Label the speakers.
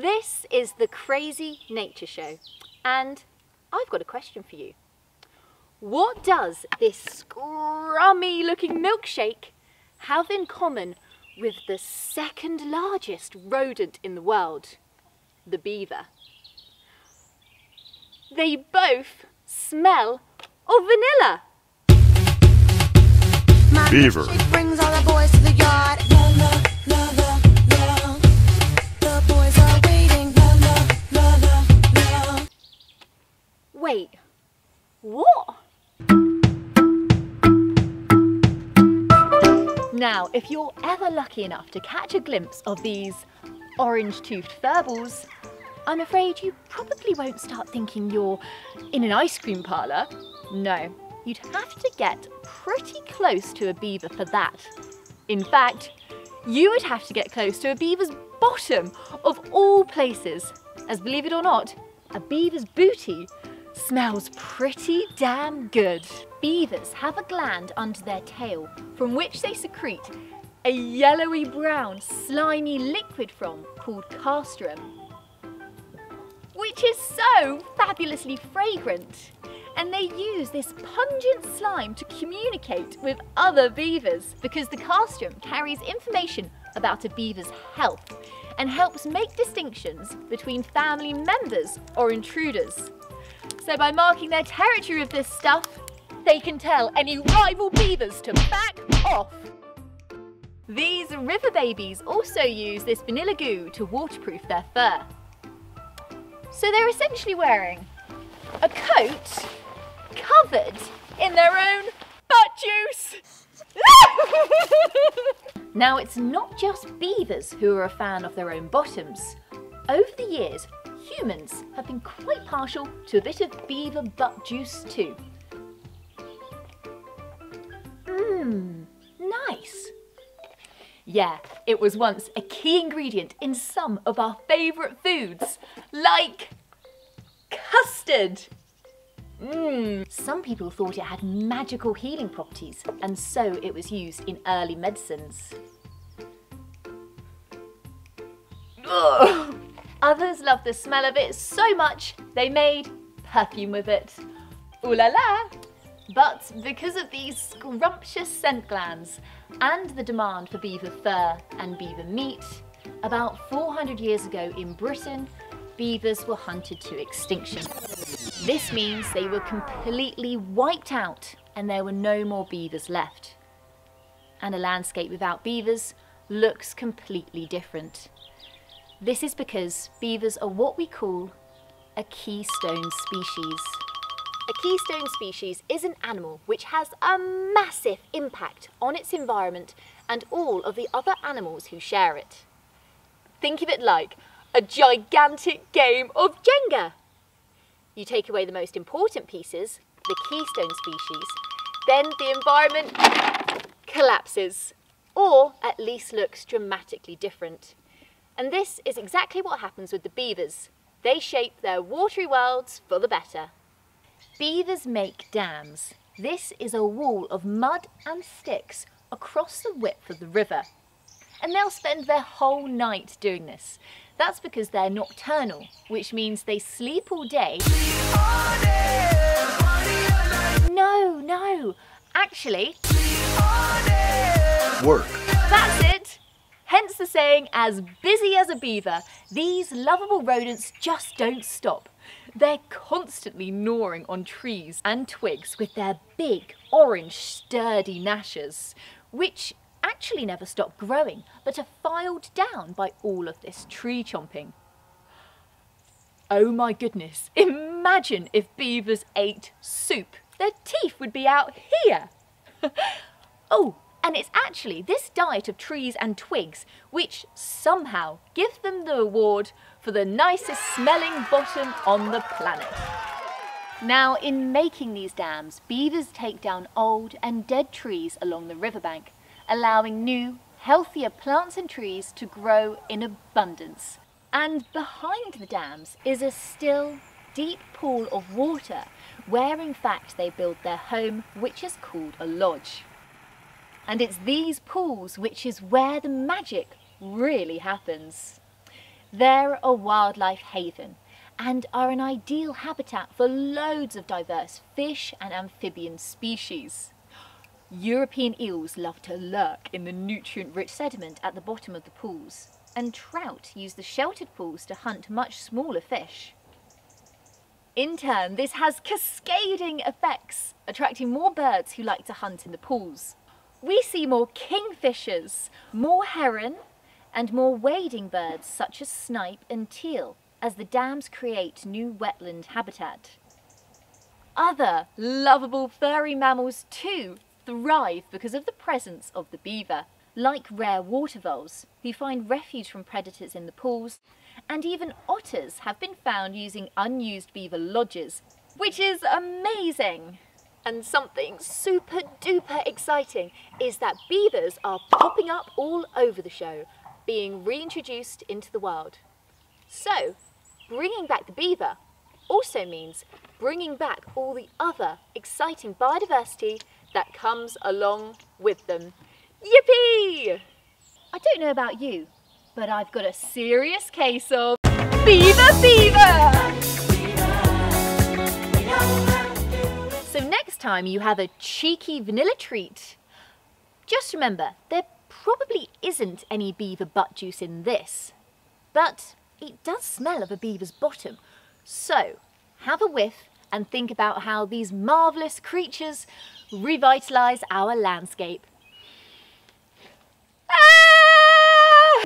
Speaker 1: This is the Crazy Nature Show, and I've got a question for you. What does this scrummy looking milkshake have in common with the second largest rodent in the world, the beaver? They both smell of vanilla.
Speaker 2: Beaver.
Speaker 1: Now, if you're ever lucky enough to catch a glimpse of these orange-toothed furballs, I'm afraid you probably won't start thinking you're in an ice cream parlour. No, you'd have to get pretty close to a beaver for that. In fact, you would have to get close to a beaver's bottom of all places. As believe it or not, a beaver's booty smells pretty damn good. Beavers have a gland under their tail from which they secrete a yellowy brown slimy liquid from called castoreum, which is so fabulously fragrant. And they use this pungent slime to communicate with other beavers because the castoreum carries information about a beaver's health and helps make distinctions between family members or intruders. So by marking their territory with this stuff, they can tell any rival beavers to back off. These river babies also use this vanilla goo to waterproof their fur. So they're essentially wearing a coat covered in their own butt juice. now it's not just beavers who are a fan of their own bottoms. Over the years, humans have been quite partial to a bit of beaver butt juice too. Mmm, nice. Yeah, it was once a key ingredient in some of our favourite foods, like custard. Mmm. Some people thought it had magical healing properties, and so it was used in early medicines. Ugh. Others loved the smell of it so much they made perfume with it. Ooh la la! But because of these scrumptious scent glands and the demand for beaver fur and beaver meat, about 400 years ago in Britain, beavers were hunted to extinction. This means they were completely wiped out and there were no more beavers left. And a landscape without beavers looks completely different. This is because beavers are what we call a keystone species. A keystone species is an animal which has a massive impact on its environment and all of the other animals who share it. Think of it like a gigantic game of Jenga. You take away the most important pieces, the keystone species, then the environment collapses, or at least looks dramatically different. And this is exactly what happens with the beavers. They shape their watery worlds for the better. Beavers make dams. This is a wall of mud and sticks across the width of the river. And they'll spend their whole night doing this. That's because they're nocturnal, which means they sleep all day. No, no. Actually,
Speaker 2: Work.
Speaker 1: That's it! Hence the saying, as busy as a beaver, these lovable rodents just don't stop. They're constantly gnawing on trees and twigs with their big, orange, sturdy gnashers, which actually never stop growing, but are filed down by all of this tree chomping. Oh my goodness, imagine if beavers ate soup. Their teeth would be out here. oh, and it's actually this diet of trees and twigs which somehow give them the award for the nicest smelling bottom on the planet. Now, in making these dams, beavers take down old and dead trees along the riverbank, allowing new, healthier plants and trees to grow in abundance. And behind the dams is a still, deep pool of water where in fact they build their home, which is called a lodge. And it's these pools which is where the magic really happens. They're a wildlife haven and are an ideal habitat for loads of diverse fish and amphibian species. European eels love to lurk in the nutrient rich sediment at the bottom of the pools, and trout use the sheltered pools to hunt much smaller fish. In turn, this has cascading effects, attracting more birds who like to hunt in the pools. We see more kingfishers, more heron, and more wading birds such as snipe and teal as the dams create new wetland habitat. Other lovable furry mammals too thrive because of the presence of the beaver, like rare water voles, who find refuge from predators in the pools, and even otters have been found using unused beaver lodges, which is amazing. And something super duper exciting is that beavers are popping up all over the show, being reintroduced into the wild. So, bringing back the beaver also means bringing back all the other exciting biodiversity that comes along with them. Yippee! I don't know about you, but I've got a serious case of beaver fever! Time you have a cheeky vanilla treat, just remember there probably isn't any beaver butt juice in this, but it does smell of a beaver's bottom. So have a whiff and think about how these marvellous creatures revitalise our landscape. Ah!